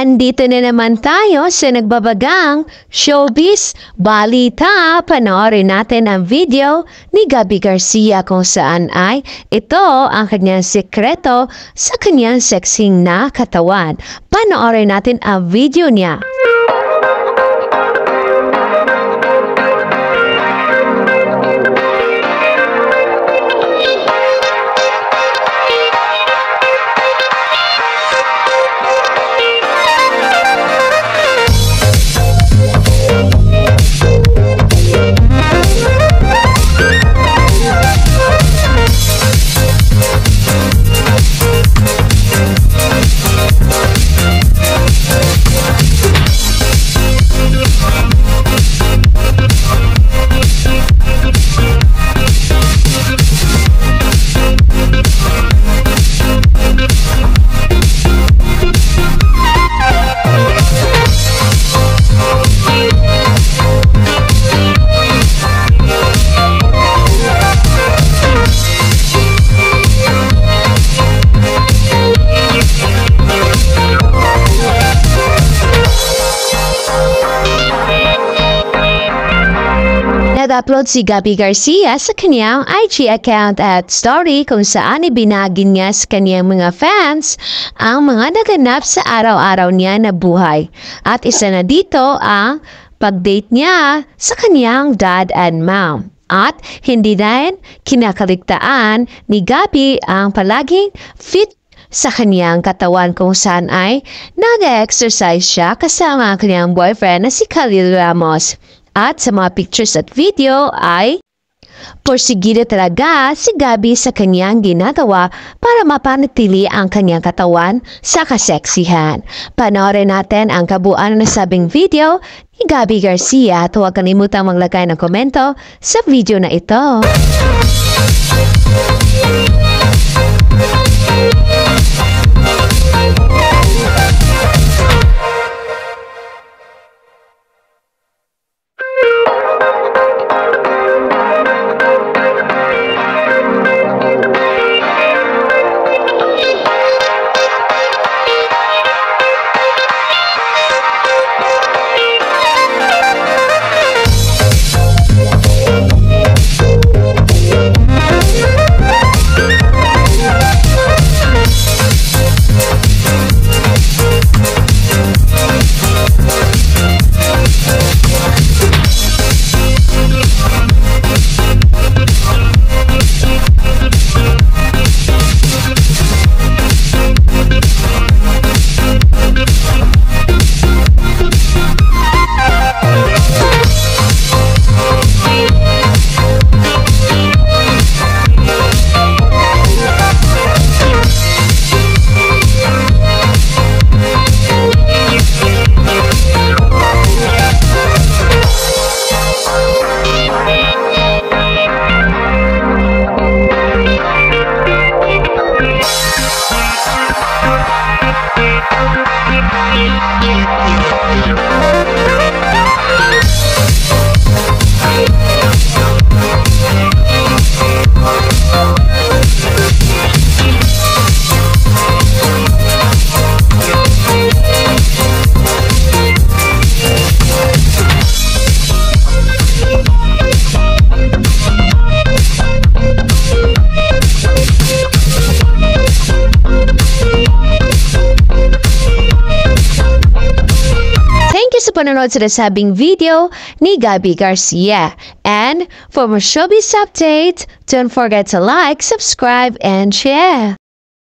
Andito na naman tayo sa nagbabagang showbiz balita. Panoorin natin ang video ni Gabi Garcia kung saan ay ito ang kanyang sekreto sa kanyang sexing na katawan. Panoorin natin ang video niya. Nag-upload si Gabby Garcia sa kanyang IG account at story kung saan ibinagin niya sa kanyang mga fans ang mga naganap sa araw-araw niya na buhay. At isa na dito ang pag-date niya sa kanyang dad and mom. At hindi din kinakaligtaan ni Gabby ang palaging fit sa kanyang katawan kung saan ay nag-exercise siya kasama ang kanyang boyfriend na si Khalil Ramos. At sa mga pictures at video ay porsigido talaga si Gabi sa kanyang ginagawa para mapanatili ang kanyang katawan sa kaseksihan. Panoorin natin ang kabuuan ng sabing video ni Gabi Garcia at huwag kalimutang maglagay ng komento sa video na ito. Panonood sa nasabing video ni Gabby Garcia. And for more showbiz updates, don't forget to like, subscribe, and share.